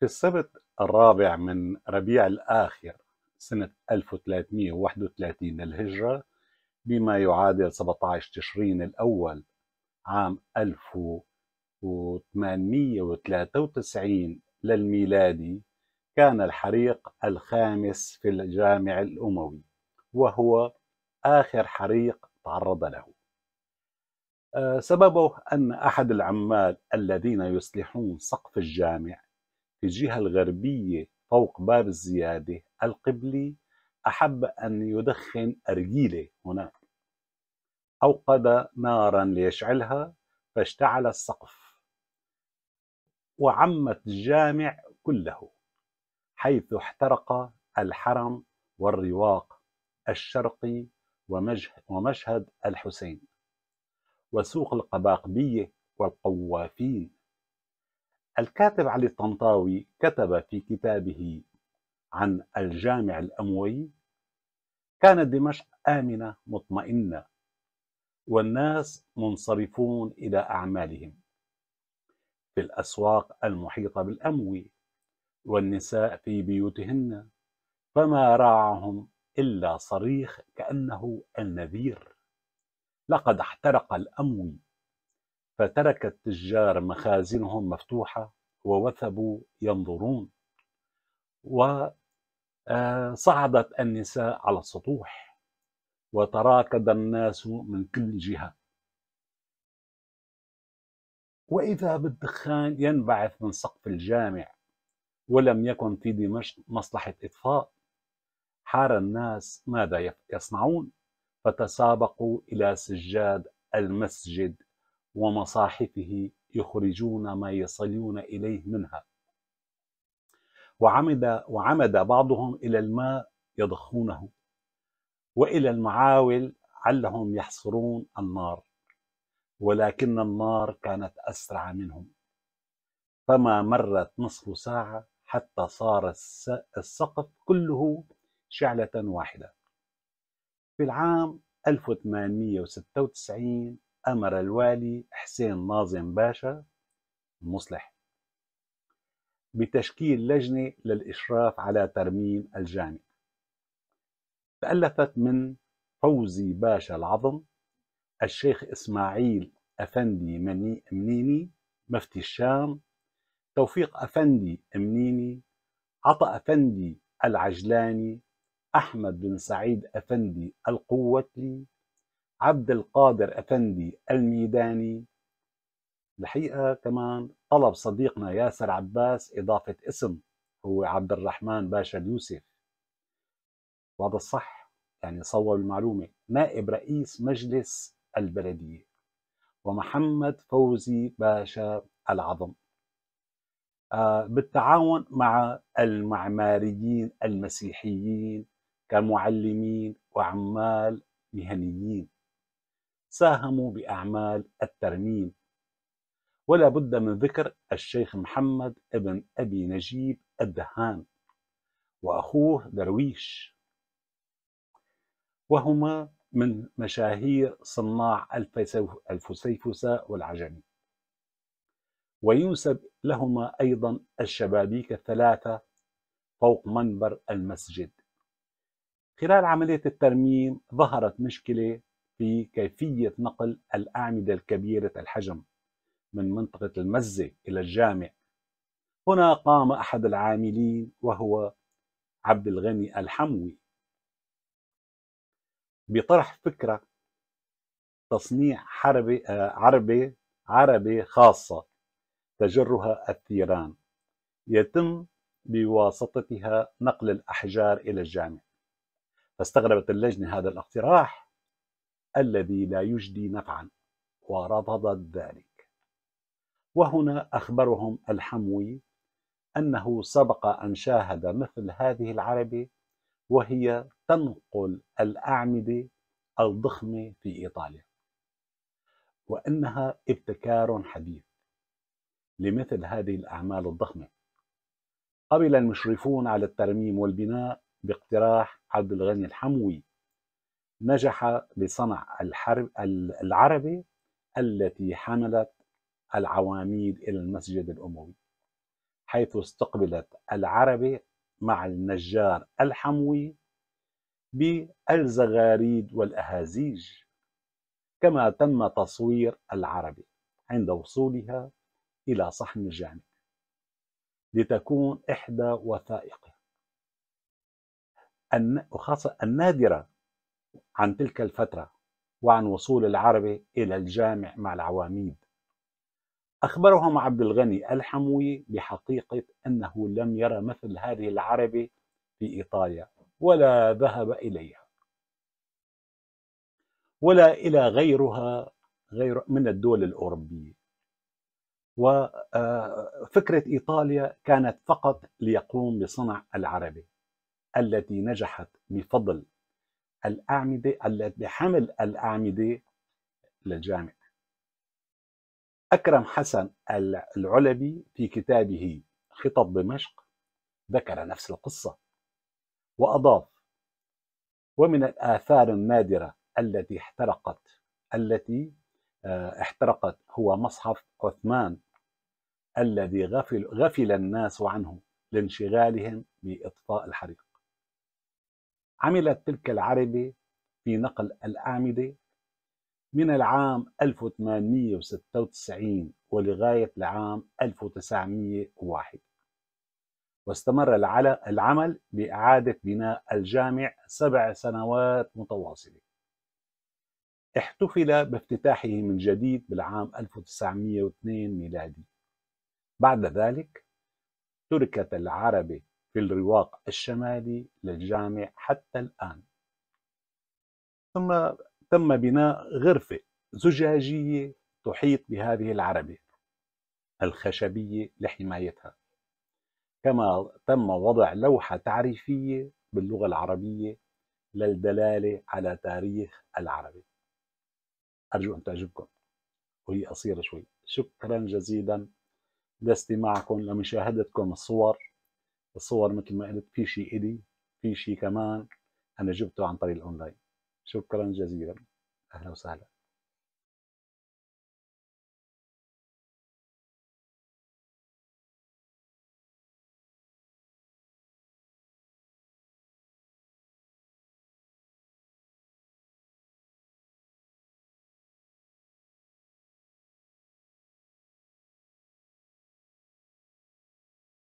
في السبت الرابع من ربيع الآخر سنة 1331 للهجرة بما يعادل 17 تشرين الأول عام 1893 للميلادي كان الحريق الخامس في الجامع الأموي وهو آخر حريق تعرض له. آه، سببه أن أحد العمال الذين يصلحون سقف الجامع في الجهة الغربية فوق باب الزيادة القبلي أحب أن يدخن أرجيلة هناك أوقد نارا ليشعلها فاشتعل السقف. وعمت الجامع كله حيث احترق الحرم والرواق الشرقي ومشهد الحسين. وسوق القباقبية والقوافين الكاتب علي الطنطاوي كتب في كتابه عن الجامع الأموي كانت دمشق آمنة مطمئنة والناس منصرفون إلى أعمالهم. في الأسواق المحيطة بالأموي والنساء في بيوتهن فما راعهم إلا صريخ كأنه النذير. لقد احترق الأموي. فترك التجار مخازنهم مفتوحة ووثبوا ينظرون وصعدت آه، النساء على السطوح وتراكد الناس من كل جهة. وإذا بالدخان ينبعث من سقف الجامع ولم يكن في دمشق مصلحة إطفاء حار الناس ماذا يصنعون؟ فتسابقوا إلى سجاد المسجد ومصاحفه يخرجون ما يصلون إليه منها. وعمد, وعمد بعضهم إلى الماء يضخونه وإلى المعاول علهم يحصرون النار ولكن النار كانت أسرع منهم. فما مرت نصف ساعة حتى صار السقف كله شعلة واحدة. في العام 1896 أمر الوالي حسين ناظم باشا المصلح بتشكيل لجنة للإشراف على ترميم الجامع تألفت من فوزي باشا العظم الشيخ إسماعيل أفندي منيني مفتي الشام توفيق أفندي منيني عطا أفندي العجلاني أحمد بن سعيد أفندي القوتلي عبد القادر أفندي الميداني. الحقيقة كمان طلب صديقنا ياسر عباس إضافة اسم هو عبد الرحمن باشا اليوسف. وهذا الصح يعني صور المعلومة. نائب رئيس مجلس البلدية. ومحمد فوزي باشا العظم. آه، بالتعاون مع المعماريين المسيحيين كمعلمين وعمال مهنيين. ساهموا بأعمال الترميم. ولا بد من ذكر الشيخ محمد ابن أبي نجيب الدهان وأخوه درويش. وهما من مشاهير صناع الفسيفساء والعجمي. وينسب لهما أيضا الشبابيك الثلاثة فوق منبر المسجد. خلال عملية الترميم ظهرت مشكلة في كيفية نقل الأعمدة الكبيرة الحجم من منطقة المزة إلى الجامع. هنا قام أحد العاملين وهو عبد الغني الحموي. بطرح فكرة تصنيع حربة عربة عربة خاصة تجرها الثيران. يتم بواسطتها نقل الأحجار إلى الجامع. فاستغربت اللجنة هذا الاقتراح. الذي لا يجدي نفعا ورفضت ذلك. وهنا أخبرهم الحموي أنه سبق أن شاهد مثل هذه العربة وهي تنقل الأعمدة الضخمة في إيطاليا. وأنها ابتكار حديث لمثل هذه الأعمال الضخمة. قبل المشرفون على الترميم والبناء باقتراح عبد الغني الحموي نجح بصنع الحرب العربة التي حملت العواميد إلى المسجد الأموي حيث استقبلت العربة مع النجار الحموي بالزغاريد والأهازيج كما تم تصوير العربة عند وصولها إلى صحن الجامع لتكون إحدى وثائقها. وخاصة النادرة عن تلك الفترة وعن وصول العربة إلى الجامع مع العواميد. أخبرهم عبد الغني الحموي بحقيقة أنه لم يرى مثل هذه العربة في إيطاليا ولا ذهب إليها. ولا إلى غيرها غير من الدول الأوروبية. وفكرة إيطاليا كانت فقط ليقوم بصنع العربة التي نجحت بفضل الأعمدة التي بحمل الأعمدة للجامع أكرم حسن العلبي في كتابه خطط دمشق ذكر نفس القصة وأضاف ومن الآثار النادرة التي احترقت التي آه، احترقت هو مصحف عثمان الذي غفل, غفل الناس عنه لانشغالهم بإطفاء الحريق. عملت تلك العربة في نقل الأعمدة من العام 1896 ولغاية العام 1901 واستمر العمل بإعادة بناء الجامع سبع سنوات متواصلة. احتفل بافتتاحه من جديد بالعام 1902 ميلادي. بعد ذلك تركت العربة في الرواق الشمالي للجامع حتى الآن. ثم تم بناء غرفة زجاجية تحيط بهذه العربة الخشبية لحمايتها. كما تم وضع لوحة تعريفية باللغة العربية للدلالة على تاريخ العربة أرجو أن تعجبكم. وهي قصيرة شوي. شكرا جزيلا. لاستماعكم لمشاهدتكم الصور. الصور مثل ما قلت في شيء إلي في شيء كمان أنا جبته عن طريق الأونلاين. شكرا جزيلا. أهلا وسهلا.